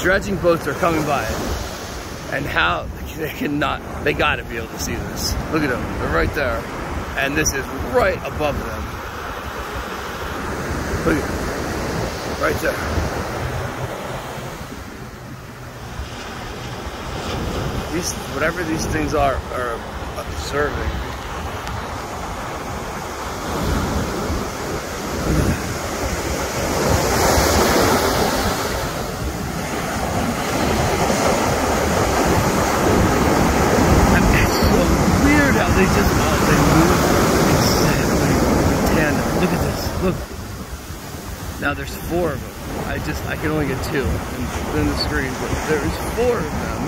dredging boats are coming by and how they cannot, they gotta be able to see this. Look at them, they're right there. And this is right above them. Look at them, right there. These, whatever these things are, are observing. they just uh, they move exactly in tandem. Look at this. Now there's four of them. I just I can only get two in, in the screen, but there's four of them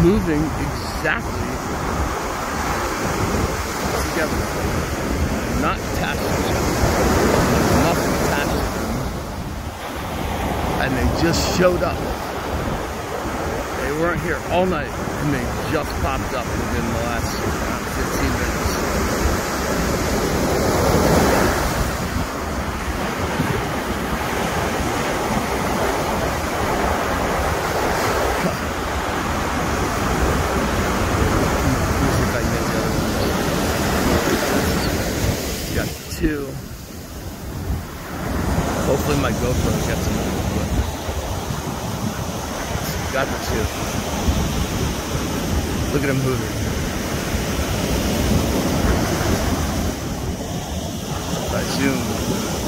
moving exactly together. Not attached to each other. Nothing attached to them. And they just showed up. They weren't here all night and they just popped up within the last uh, 15 minutes. Got two. Hopefully my GoPro gets them all, got the two. Look at them moving. I zoom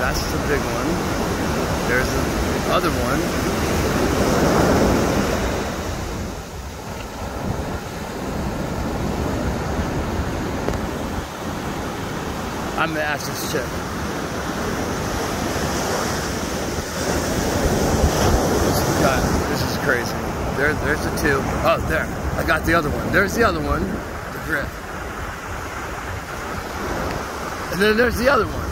That's the big one. There's the other one. I'm gonna ask this chick. God, this is crazy. There, there's the two. Oh, there. I got the other one. There's the other one. The grip. And then there's the other one.